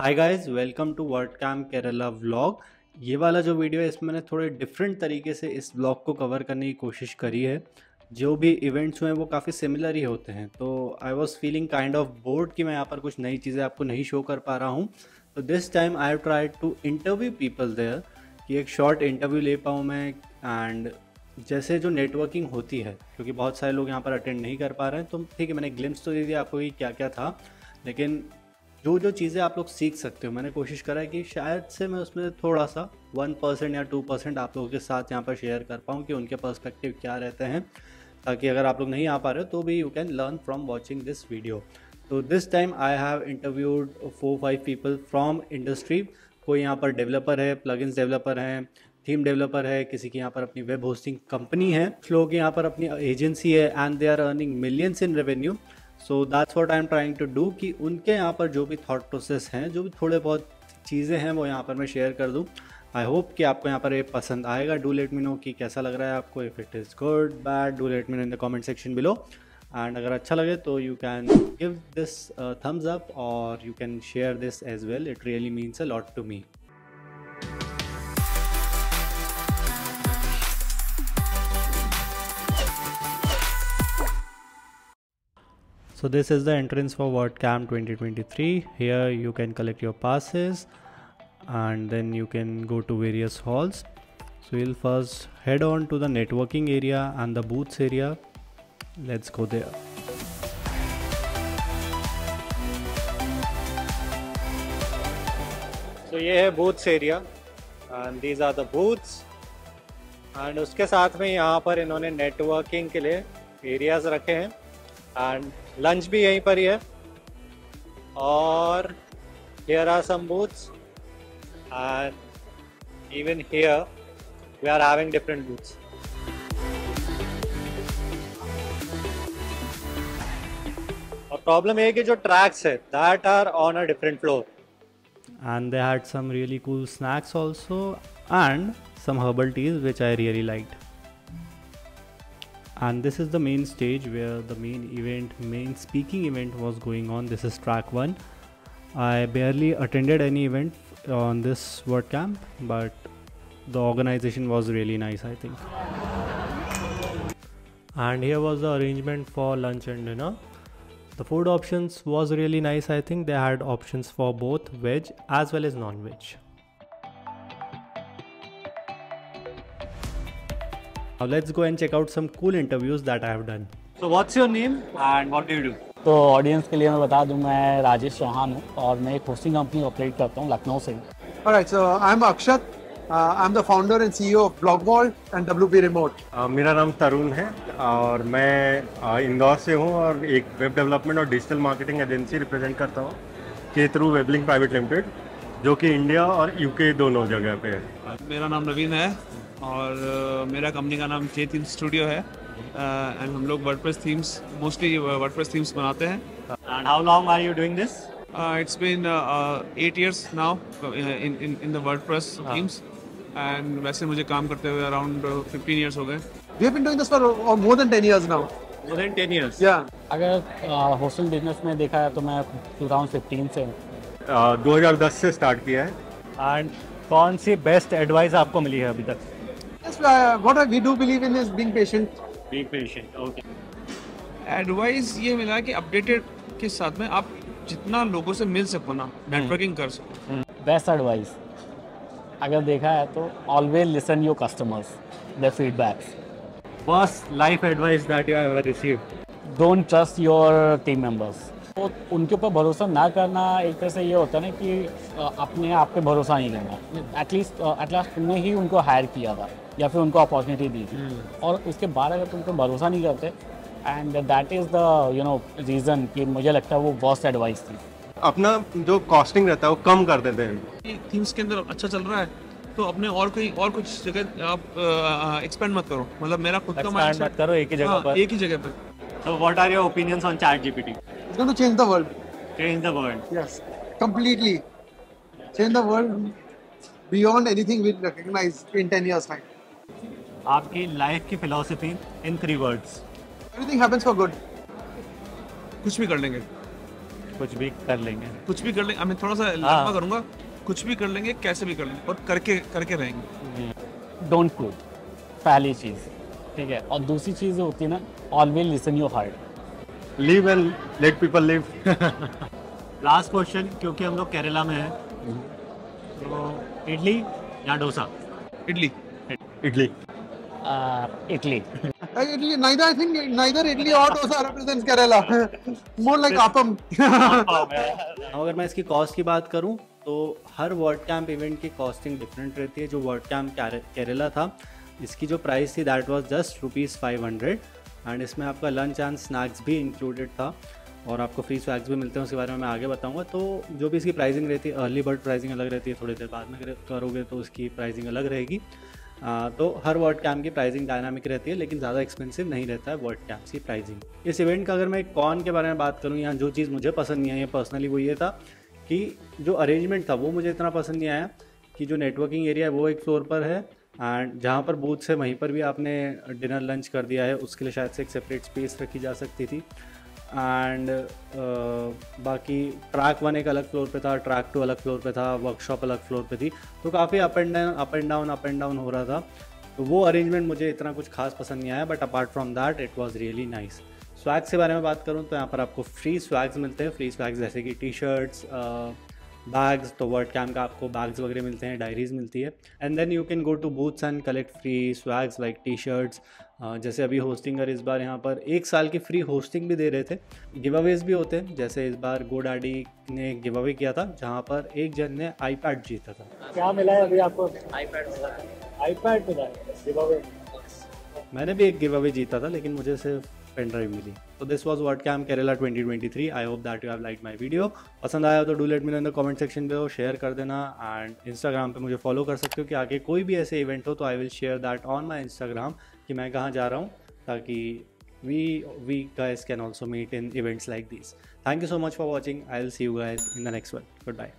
Hi guys welcome to WordCamp Kerala vlog ये वाला जो वीडियो है, इसमें मैंने थोड़े डिफरेंट तरीके से इस ब्लॉग को कवर करने की कोशिश करी है। जो भी इवेंट्स हुए हैं, वो काफ़ी सिमिलर ही होते हैं। तो I was feeling kind of bored कि मैं यहाँ पर कुछ नई चीज़ें आपको नहीं शो कर पा रहा हूँ। तो this time I try to interview people there कि एक शॉर्ट इंटरव्यू ले पाऊँ मैं एंड जैसे जो नेटवर्किंग होती है, क्योंकि बहुत सारे लोग यहाँ पर अटेंड नहीं कर पा रहे हैं तो ठीक है, मैंने ग्लिम्स तो दे दिया आपको कि क्या क्या था। लेकिन जो जो चीज़ें आप लोग सीख सकते हो। मैंने कोशिश करा है कि शायद से मैं उसमें थोड़ा सा वन परसेंट या टू परसेंट आप लोगों के साथ यहाँ पर शेयर कर पाऊँ कि उनके पर्सपेक्टिव क्या रहते हैं, ताकि अगर आप लोग नहीं आ पा रहे हो तो भी you can learn from watching this video तो this time I have interviewed four five people from industry कोई यहाँ पर डेवलपर है प्लगइन्स डेवलपर हैं थीम डेवलपर है, किसी की यहाँ पर अपनी वेब होस्टिंग कंपनी है। लोग यहाँ पर अपनी एजेंसी है and they are earning millions in revenue so that's what I am trying to do कि उनके यहाँ पर जो भी थाट प्रोसेस हैं, जो भी थोड़े बहुत चीज़ें हैं, वो यहाँ पर मैं शेयर कर दूँ। आई होप कि आपको यहाँ पर ये पसंद आएगा। डू लेट मी नो कि कैसा लग रहा है आपको। If it is good bad do let me know in the comment section below and अगर अच्छा लगे तो you can give this thumbs up और you can share this as well it really means a lot to me So this is the entrance for WordCamp 2023. Here you can collect your passes and then you can go to various halls. So we'll first head on to the networking area and the booths area. Let's go there. So ये है booths area and these are the booths and उसके साथ में यहाँ पर इन्होंने networking के लिए areas रखे हैं एंड लंच भी यहीं पर ही है। और here are some booths and even here we are having different booths और प्रॉब्लम ये कि जो ट्रैक्स है that are on a different floor and they had some really cool snacks also and some herbal teas which I really liked and this is the main stage where the main event main speaking event was going on. This is track 1 i barely attended any event on this wordcamp but the organization was really nice i think. And here was the arrangement for lunch and dinner. The food options was really nice i think. They had options for both veg as well as non-veg Now let's go and check out some cool interviews that I have done. So what's your name and what do you do? तो audience के लिए मैं बता दूँ मैं राजेश चौहान हूँ और मैं एक होस्टिंग कंपनी ऑपरेट करता हूँ लखनऊ से Alright, so I'm Akshat. Uh, I'm the founder and CEO of Blogvault and WP Remote. Uh, मेरा नाम तरुण है और मैं uh, इंदौर से हूँ और एक वेब डेवलपमेंट और डिजिटल मार्केटिंग एजेंसी रिप्रेजेंट करता हूँ के थ्रू वेबलिंग प्राइवेट लिमिटेड जो कि इंडिया और यूके दोनों जगह पे है मेरा नाम नवीन है और uh, मेरा कंपनी का नाम जे थीम स्टूडियो है एंड हम लोग WordPress themes mostly WordPress themes बनाते हैं And how long are you doing this? It's been eight years now in in in the WordPress themes and वैसे मुझे काम करते हुए अराउंड 15 इयर्स हो गए have been doing this for uh, more than 10 years now. More than 10 years. Yeah. अगर hostel business में देखा है तो मैं 2015 से uh, 2010 से स्टार्ट किया है एंड कौन सी बेस्ट एडवाइस आपको मिली है अभी तक uh, what we do believe in is being patient. Be patient okay advice ये मिला कि अपडेटेड के साथ में आप जितना लोगों से मिल सको ना नेटवर्किंग कर सको। बेस्ट एडवाइस अगर देखा है तो always listen your customers the feedbacks first life advice that you have received don't trust your team members तो उनके ऊपर भरोसा ना करना एक तरह से ये होता है ना कि अपने आप पे भरोसा नहीं करना। एटलीस्ट एटलास्ट तुमने ही उनको हायर किया था या फिर उनको अपॉर्चुनिटी दी थी। और उसके बाद अगर तुम पे भरोसा नहीं करते and that is the you know reason कि मुझे लगता है वो वर्स्ट एडवाइस थी। अपना जो कॉस्टिंग रहता है वो कम कर देते हैं। थीम्स के अंदर अच्छा चल रहा है तो अपने और कोई और कुछ जगह आप एक्सपेंड मत करो। मतलब मेरा खुद का मत करो, एक ही जगह हाँ, पर। एक ही जगह पर। So what are your opinions on ChatGPT? It's going to change the world. Change the world. Yes, completely. Change the world beyond anything we recognize in 10 years' time. आपकी लाइफ की philosophy in three words everything happens for good कुछ भी कर लेंगे। कुछ भी कर लेंगे। कुछ भी कर लेंगे। मैं थोड़ा सा हाँ। लंबा हाँ. करूँगा। कुछ भी कर लेंगे कैसे भी कर लेंगे। और करके करके रहेंगे। डोंट क्विट पहली चीज़ ठीक है? और दूसरी चीज़ होती है ना always listen your heart live and let people live last question क्योंकि हम लोग केरला में हैं। तो इडली या dosa? Idli. Idli. Italy Uh, Italy, neither I think neither Italy or dosa represents Kerala. More like appam. अगर मैं इसकी कॉस्ट की बात करूँ तो हर वर्ड कैंप इवेंट की कॉस्टिंग डिफरेंट रहती है। जो वर्ड कैंप केरला था इसकी जो प्राइस थी that was just rupees five hundred and इसमें आपका लंच एंड स्नैक्स भी इंक्लूडेड था। और आपको फ्री स्वैग्स भी मिलते हैं उसके बारे में मैं आगे बताऊँगा। तो जो भी इसकी प्राइसिंग रहती है अर्ली बर्ड प्राइसिंग अलग रहती है थोड़ी देर बाद में करोगे तो उसकी प्राइसिंग अलग रहेगी। आ, तो हर वर्ड कैम्प की प्राइसिंग डायनामिक रहती है लेकिन ज़्यादा एक्सपेंसिव नहीं रहता है वर्ड कैम्प की प्राइसिंग इस इवेंट का अगर मैं कॉन के बारे में बात करूँ या जो चीज़ मुझे पसंद नहीं आई पर्सनली वो ये था कि जो अरेंजमेंट था वो मुझे इतना पसंद नहीं आया कि जो नेटवर्किंग एरिया है वो एक फ्लोर पर है। एंड जहाँ पर बूथ है वहीं पर भी आपने डिनर लंच कर दिया है उसके लिए शायद से एक सेपरेट स्पेस रखी जा सकती थी। एंड uh, बाकी ट्रैक वन एक अलग फ्लोर पे था ट्रैक टू अलग फ्लोर पे था वर्कशॉप अलग फ्लोर पे थी। तो काफ़ी up and down up and down up and down हो रहा था। तो वो अरेंजमेंट मुझे इतना कुछ खास पसंद नहीं आया but apart from that it was really nice swags के बारे में बात करूँ तो यहाँ पर आपको फ्री स्वैग्स मिलते हैं। फ्री स्वैग्स जैसे कि टी शर्ट्स बैग्स तो वर्ड कैम का आपको बैग्स वगैरह मिलते हैं डायरीज मिलती है. And then you can go to booths and collect free swags like T shirts जैसे अभी होस्टिंगर इस बार यहाँ पर एक साल की फ्री होस्टिंग भी दे रहे थे. गिव अवेज भी होते हैं. जैसे इस बार गोडाडी ने गिव अवे किया था जहाँ पर एक जन ने आईपैड जीता था. क्या मिला है अभी आपको? आईपैड मिला आईपैड मिला है। मैंने भी एक गिव अवे जीता था लेकिन मुझे सिर्फ़ पेन ड्राइव मिली। तो this was WordCamp Kerala 2023 I hope that you have like my video पसंद आया तो do let me in the comment section पे शेयर कर देना एंड इंस्टाग्राम पे मुझे फॉलो कर सकते हो कि आगे कोई भी ऐसे इवेंट हो तो I will share that on my Instagram कि मैं कहाँ जा रहा हूँ ताकि we we guys can also meet in events like this thank you so much for watching I will see you guys in the next one goodbye